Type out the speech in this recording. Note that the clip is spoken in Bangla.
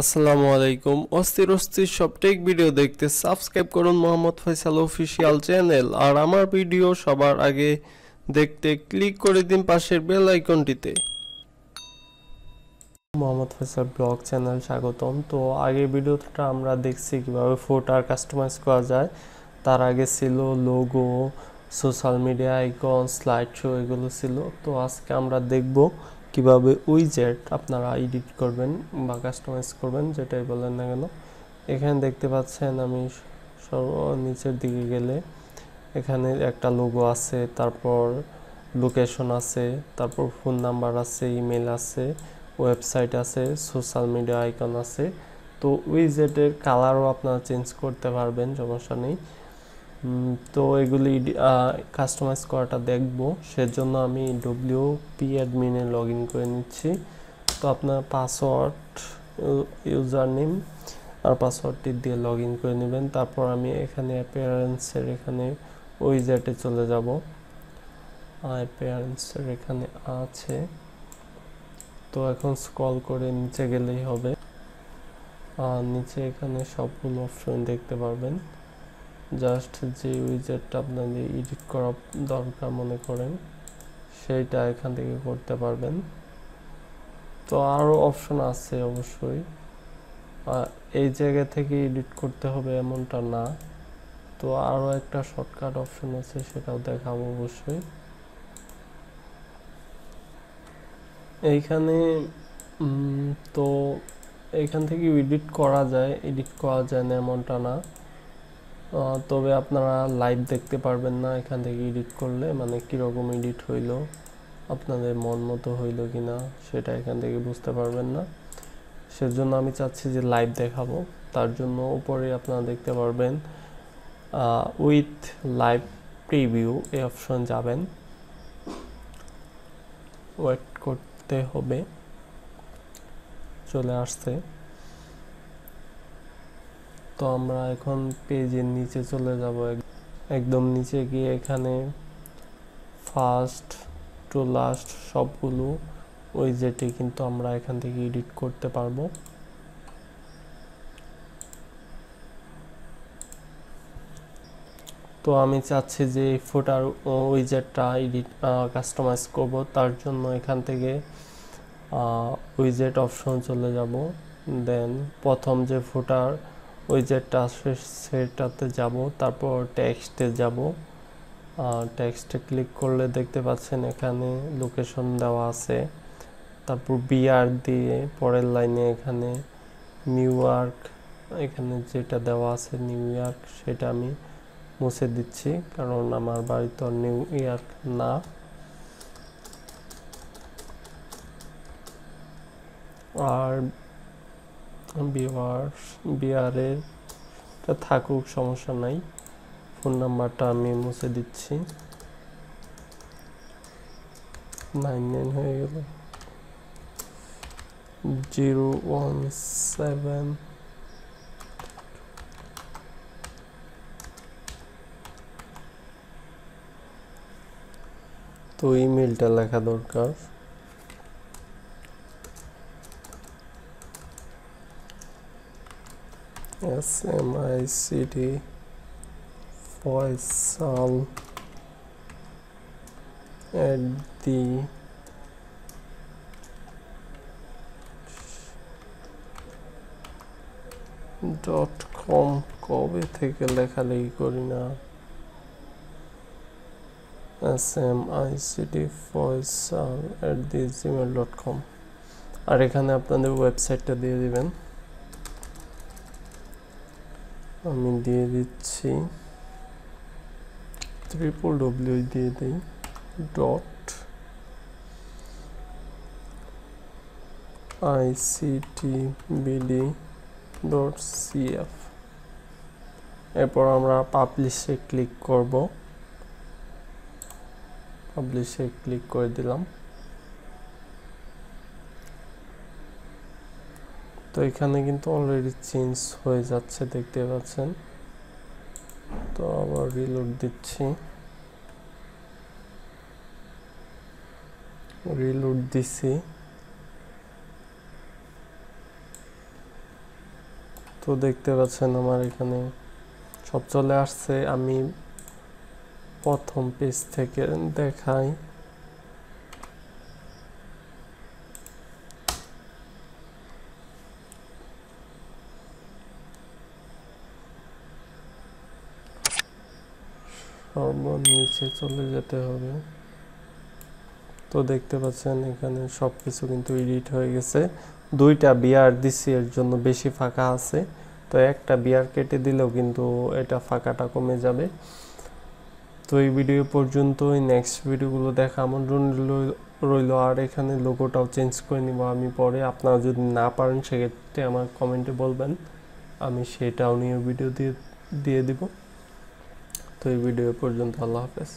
আসসালামু আলাইকুম। অস্থির অস্থির সব টেক ভিডিও দেখতে সাবস্ক্রাইব করুন মোহাম্মদ ফয়সাল অফিসিয়াল চ্যানেল আর আমার ভিডিও সবার আগে দেখতে ক্লিক করে দিন পাশের বেল আইকনটিতে মোহাম্মদ ফয়সাল ব্লগ চ্যানেল স্বাগতম। তো আগে ভিডিওটা আমরা দেখছি কীভাবে ফোটার কাস্টমাইজ করা যায়। তার আগে ছিল logo social media icon slide show এগুলো ছিল। তো আজকে আমরা দেখব কীভাবে উইজেট আপনারা এডিট করবেন বা কাস্টমাইজ করবেন, যেটাই বলেন না কেন। এখানে দেখতে পাচ্ছেন আমি সর্ব নিচের দিকে গেলে এখানে একটা লোগো আছে, তারপর লোকেশন আছে, তারপর ফোন নাম্বার আছে ইমেল আছে ওয়েবসাইট আছে সোশ্যাল মিডিয়া আইকন আছে। তো ওই উইজেটের কালারও আপনারা চেঞ্জ করতে পারবেন, সমস্যা নেই। তো এগুলি কাস্টমাইজ করাটা দেখব। সেজন্য আমি ডব্লিউ পি অ্যাডমিনে লগ ইন করে নিচ্ছি। তো আপনার পাসওয়ার্ড ইউজার নেম আর পাসওয়ার্ডটি দিয়ে লগ ইন করে নেবেন। তারপর আমি এখানে অ্যাপিয়ারেন্সের এখানে উইজেটে চলে যাব। অ্যাপিয়ারেন্সের এখানে আছে। তো এখন স্ক্রল করে নিচে গেলেই হবে। আর নিচে এখানে সবগুলো অপশন দেখতে পারবেন। জাস্ট যে উইজেটটা আপনাদের এডিট করা দরকার মনে করেন, সেইটা এখান থেকে করতে পারবেন। তো আরও অপশন আছে অবশ্যই। এই জায়গা থেকে এডিট করতে হবে এমনটা না। তো আরও একটা শর্টকাট অপশন আছে, সেটাও দেখাবো অবশ্যই। এইখানে তো এখান থেকে এডিট করা যায় এডিট করা যায় না এমনটা না। তবে আপনারা লাইভ দেখতে পারবেন না এখান থেকে এডিট করলে মানে কীরকম এডিট হইল, আপনাদের মন মতো হইল কি না সেটা এখান থেকে বুঝতে পারবেন না। সেজন্য আমি চাচ্ছি যে লাইভ দেখাবো, তার জন্য উপরে আপনারা দেখতে পারবেন উইথ লাইভ প্রিভিউ এই অপশন যাবেন। ওয়েট করতে হবে, চলে আসছে। তো আমরা এখন পেজের নিচে চলে যাব। একদম নিচে গিয়ে এখানে ফার্স্ট টু লাস্ট সবগুলো ওই যেটি কিন্তু আমরা এখান থেকে এডিট করতে পারব। তো আমি চাচ্ছি যে ফোটার উইজেটটা এডিট কাস্টমাইজ করব। তার জন্য এখান থেকে উইজেট অপশন চলে যাব। দেন প্রথম যে ফোটার উইজেটটা আসবে সেটাতে যাব, তারপর টেক্সটে যাব। টেক্সটে ক্লিক করলে দেখতে পাচ্ছেন এখানে লোকেশন দেওয়া আছে। তারপর বিআর দিয়ে পরের লাইনে এখানে নিউ ইয়র্ক এখানে যেটা দেওয়া আছে নিউ ইয়র্ক সেটা আমি মুছে দিচ্ছি, কারণ আমার বাড়ি তো নিউ ইয়র্ক না। আর বিআর বিআরের থাকুক, সমস্যা নাই। ফোন নাম্বারটা আমি মুছে দিচ্ছি। নাইন নাইন হয়ে গেল। Zero one seven. তো ইমেলটা লেখা দরকার। S M I C D Faisal at the dot com কবে থেকে লেখালেখি করি না? S M I C D Faisal at the Gmail dot com আর এখানে আপনাদের ওয়েবসাইটটা দিয়ে দিবেন। আমি দিয়ে দিচ্ছি ট্রিপল ডব্লিউ দিয়ে দিই ডট আইসিটিবিডি ডট সিএফ এরপর আমরা পাবলিশে ক্লিক করব। পাবলিশে ক্লিক করে দিলাম। তো এখানে কিন্তু অলরেডি চেঞ্জ হয়ে যাচ্ছে, দেখতে পাচ্ছেন। তো আবার রিলোড দিচ্ছি। রিলোড দিছি। তো দেখতে পাচ্ছেন আমার এখানে সব চলে আসছে। আমি প্রথম পেজ থেকে দেখাই। নিচে চলে যেতে হবে। তো দেখতে পাচ্ছেন, এখানে সব কিছু কিন্তু এডিট হয়ে গেছে। দুইটা বিয়ার দিছি, এর জন্য বেশি ফাঁকা আছে। তো একটা বিয়ার কেটে দিলেও কিন্তু এটা ফাঁকাটা কমে যাবে। তো এই ভিডিও পর্যন্ত পর্যন্তই। নেক্সট ভিডিওগুলো দেখা আমন্ত্রণ রইল আর এখানে লোগোটাও চেঞ্জ করে নিব আমি পরে। আপনারা যদি না পারেন, সেক্ষেত্রে আমার কমেন্টে বলবেন। আমি সেটাও নিয়ে ভিডিও দিয়ে দিয়ে দিব। তো এই ভিডিও পর্যন্ত আল্লাহ হাফেজ।